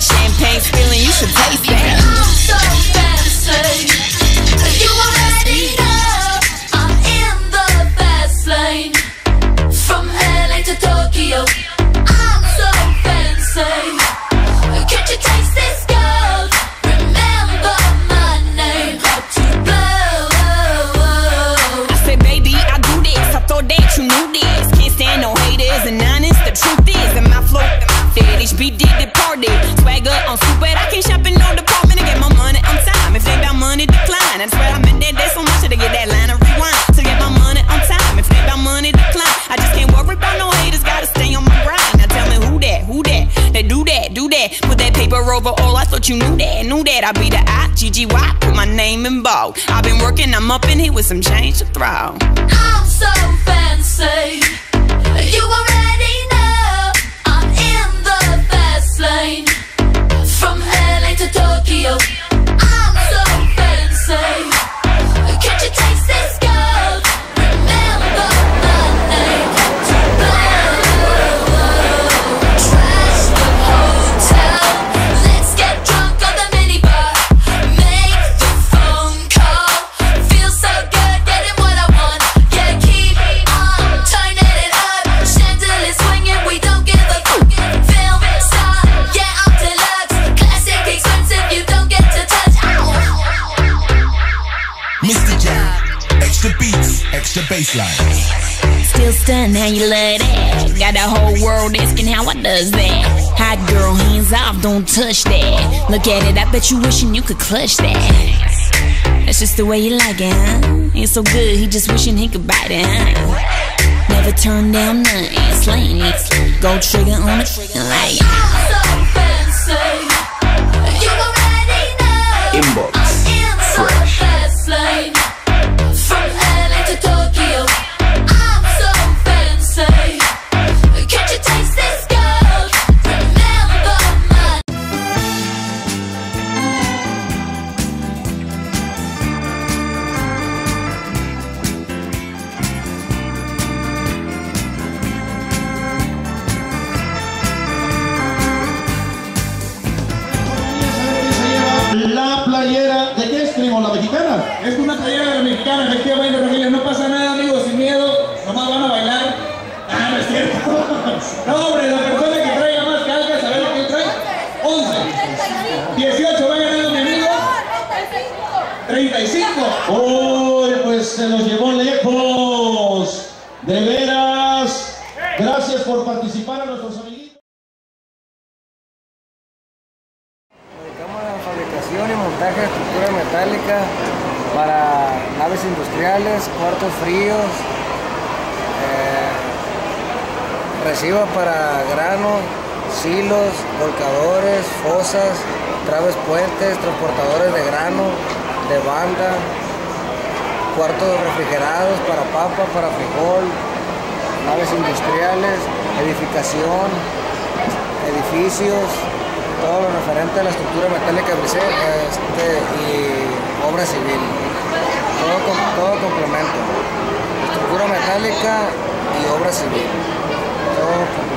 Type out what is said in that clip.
Champagne spilling, you should taste it. I'm so fancy, you already know. I thought you knew that, knew that. I would be the I G G Y, put my name in bold. I've been working, I'm up in here with some change to throw. I'm so fancy. You are. the baseline. Still stunned how you love that. Got the whole world asking how I does that. Hot girl, hands off, don't touch that. Look at it, I bet you wishing you could clutch that. That's just the way you like it, huh? It's so good, he just wishing he could bite it, huh? Never turn down nothing, slang it. Go trigger on the trigger like. efectivamente, no pasa nada, amigos, sin miedo, nomás van a bailar. Ah, no es cierto. no, hombre, la persona que traiga más cargas, a lo que trae. 11. 18 va ganando mi amigo. 35. Uy, pues se los llevó lejos. De veras. Gracias por participar a nuestros amigos. fríos, eh, reciba para grano, silos, volcadores, fosas, traves puentes, transportadores de grano, de banda, cuartos refrigerados para papa, para frijol, naves industriales, edificación, edificios, todo lo referente a la estructura metálica este, y obra civil todo, complemento, estructura metálica y obra civil. Todo